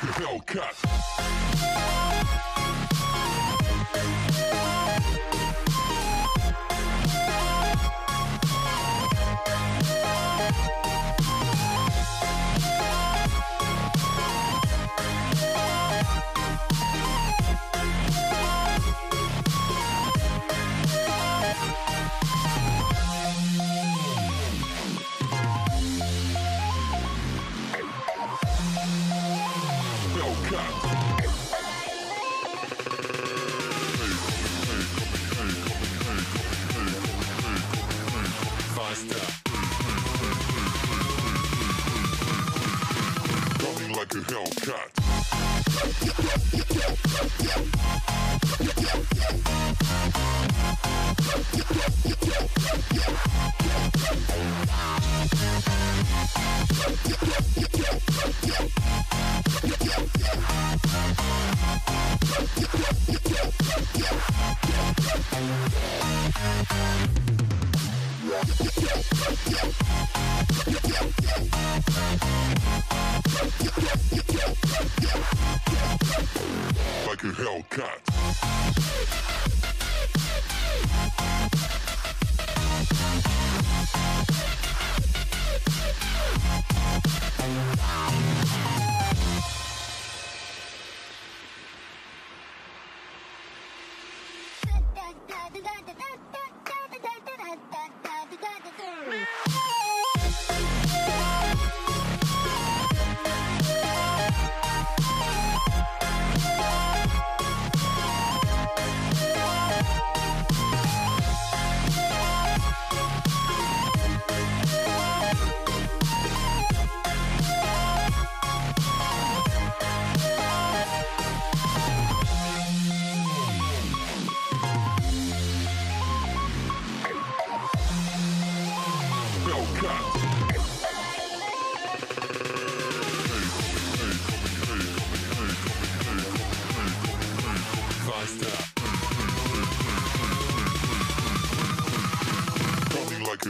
Hellcat. Faster. Like a Hellcat.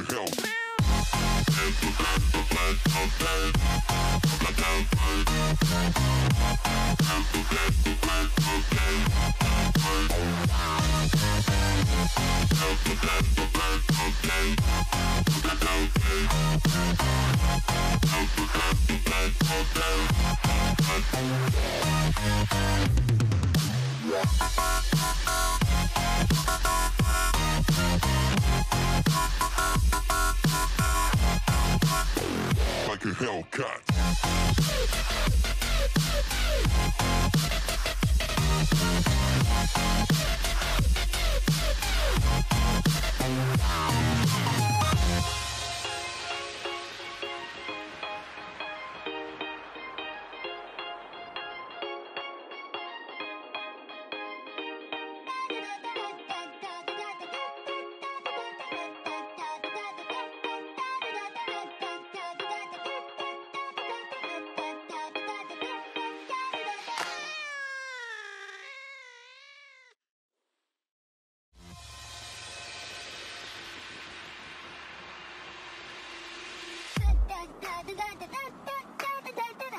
Coming like a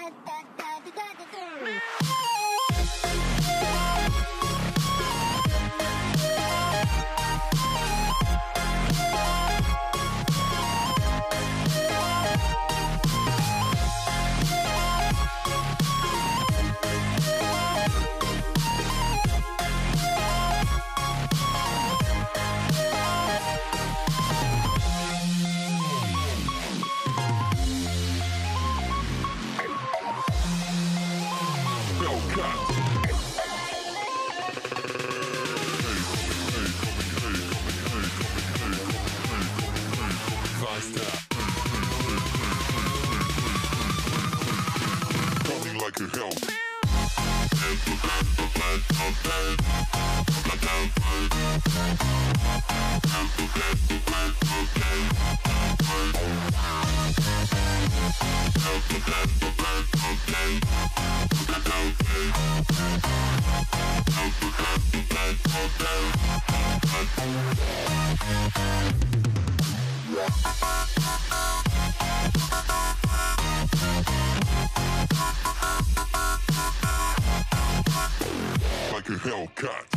hell. Like a Hellcat. Hellcat. Faster. Coming like a hell. Hellcat.